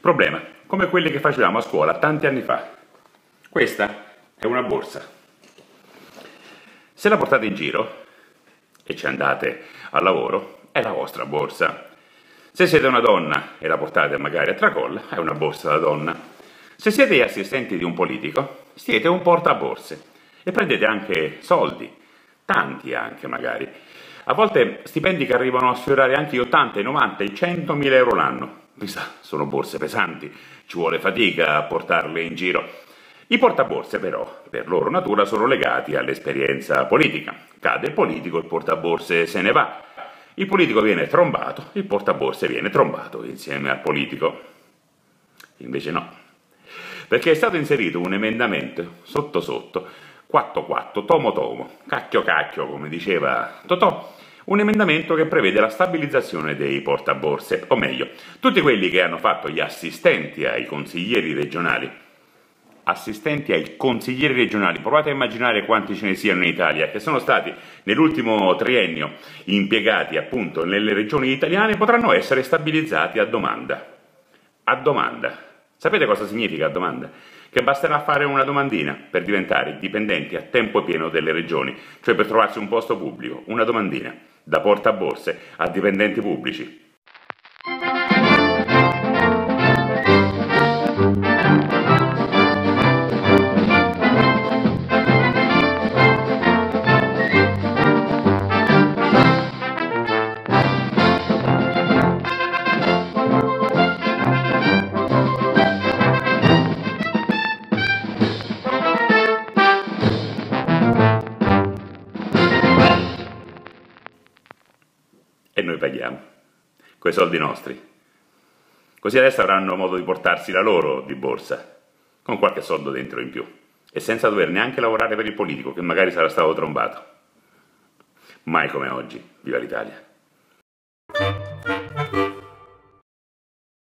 Problema, come quelli che facevamo a scuola tanti anni fa. Questa è una borsa. Se la portate in giro e ci andate al lavoro, è la vostra borsa. Se siete una donna e la portate magari a tracolla, è una borsa da donna. Se siete gli assistenti di un politico, siete un portaborse e prendete anche soldi, tanti anche magari. A volte stipendi che arrivano a sfiorare anche gli 80, i 90, i 100 mila euro l'anno. Mi sa, sono borse pesanti, ci vuole fatica a portarle in giro. I portaborse però, per loro natura, sono legati all'esperienza politica. Cade il politico, il portaborse se ne va. Il politico viene trombato, il portaborse viene trombato insieme al politico. Invece no, perché è stato inserito un emendamento sotto sotto, 4-4, tomo tomo, cacchio cacchio, come diceva Totò, un emendamento che prevede la stabilizzazione dei portaborse, o meglio, tutti quelli che hanno fatto gli assistenti ai consiglieri regionali assistenti ai consiglieri regionali, provate a immaginare quanti ce ne siano in Italia, che sono stati nell'ultimo triennio impiegati appunto nelle regioni italiane, potranno essere stabilizzati a domanda. A domanda. Sapete cosa significa a domanda? Che basterà fare una domandina per diventare dipendenti a tempo pieno delle regioni, cioè per trovarsi un posto pubblico, una domandina, da portaborse a dipendenti pubblici. Paghiamo, coi soldi nostri. Così adesso avranno modo di portarsi la loro di borsa, con qualche soldo dentro in più, e senza dover neanche lavorare per il politico, che magari sarà stato trombato. Mai come oggi, viva l'Italia.